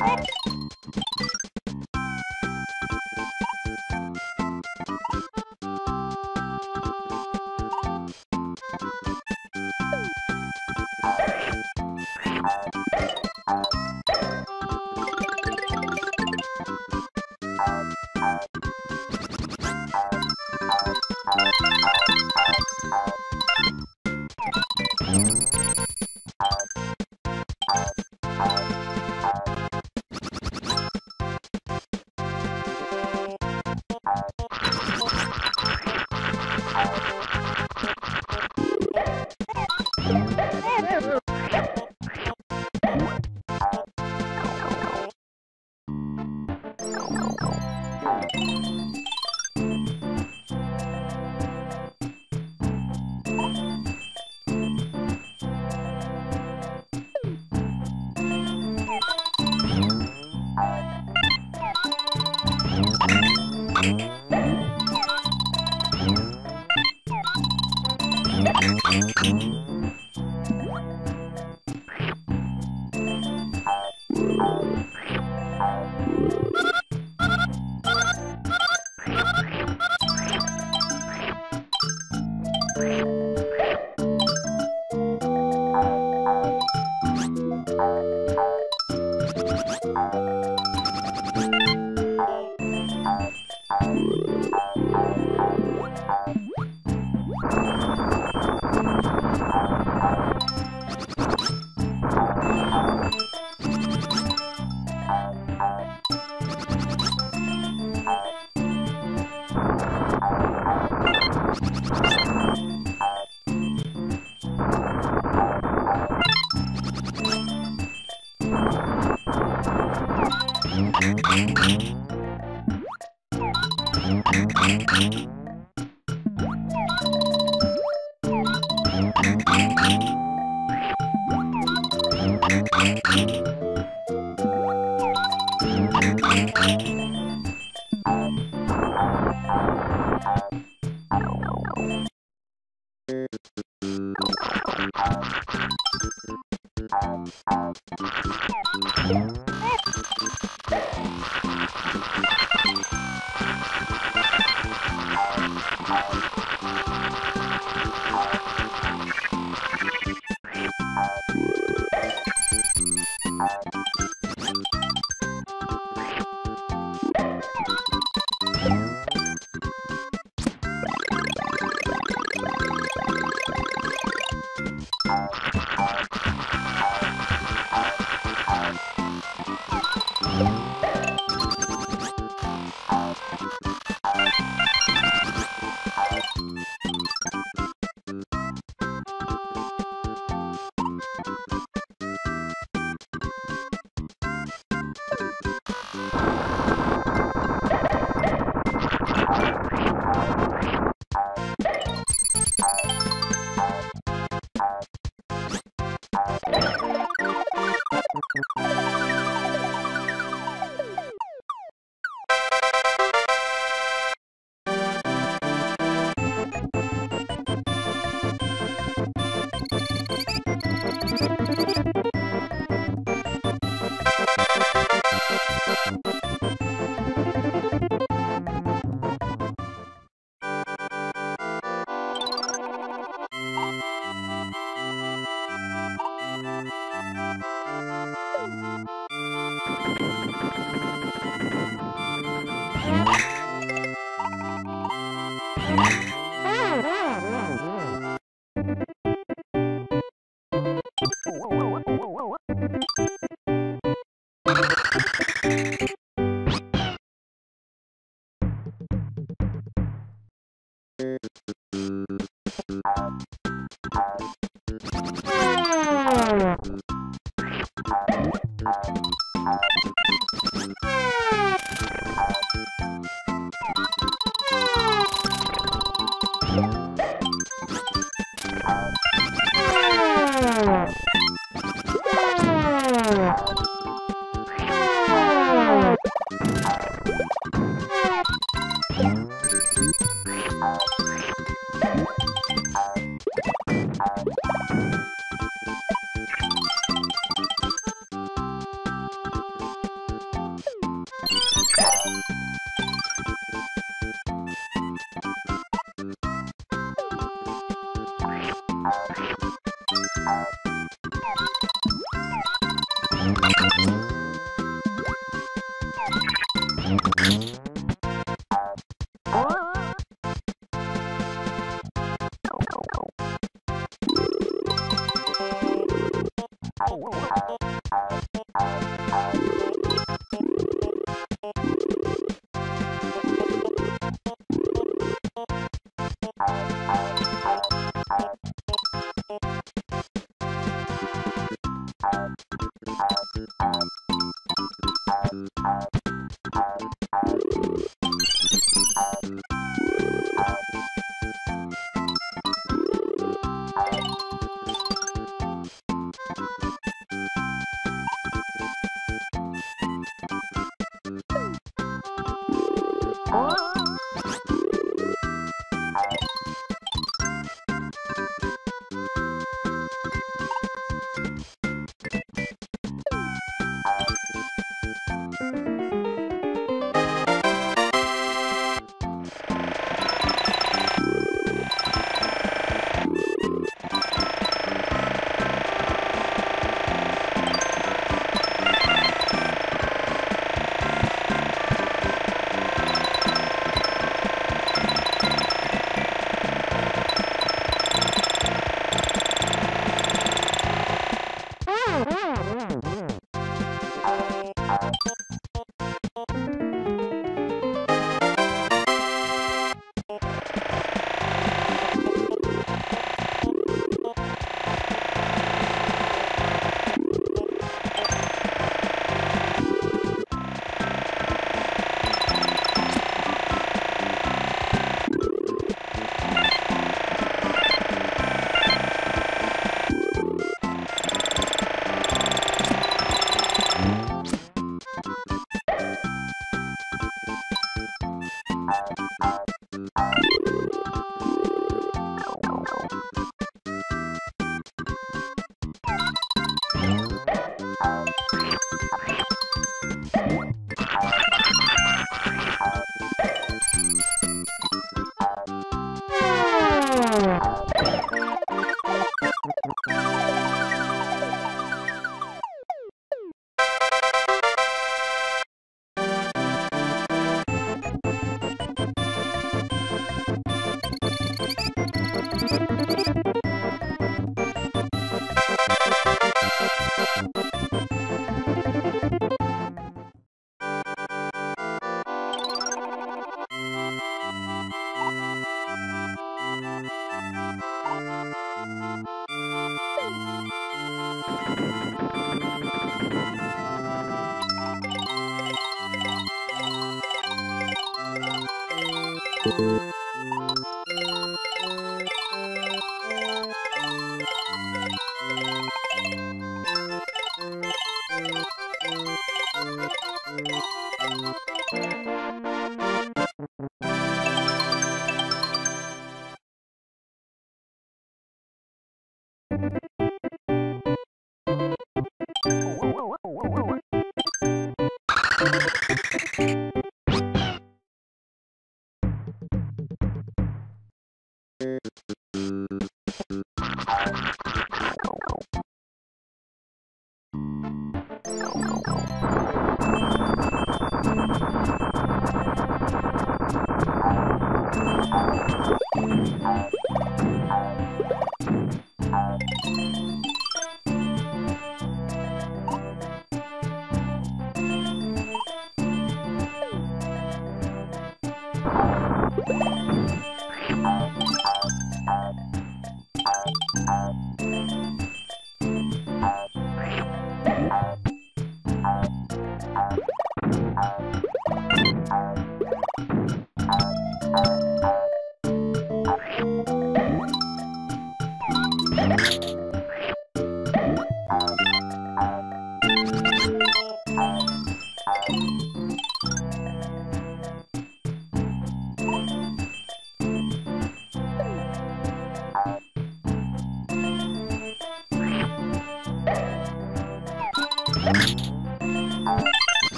you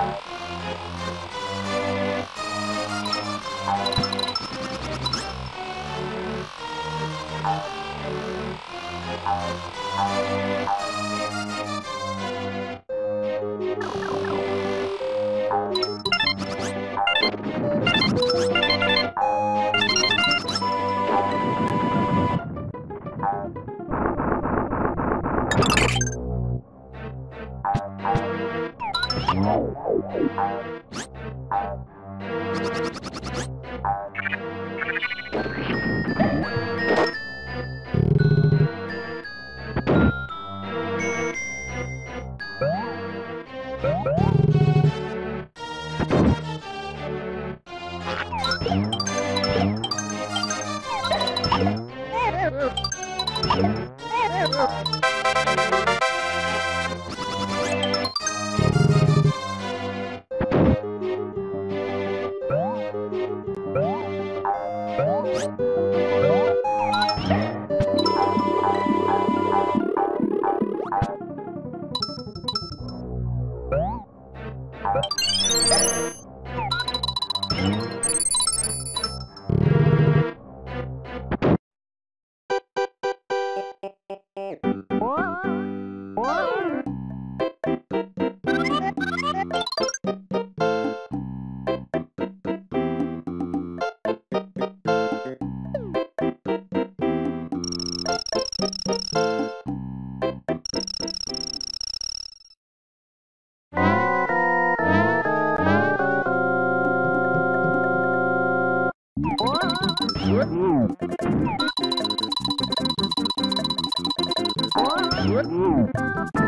Bye. Bye. Oh, shit.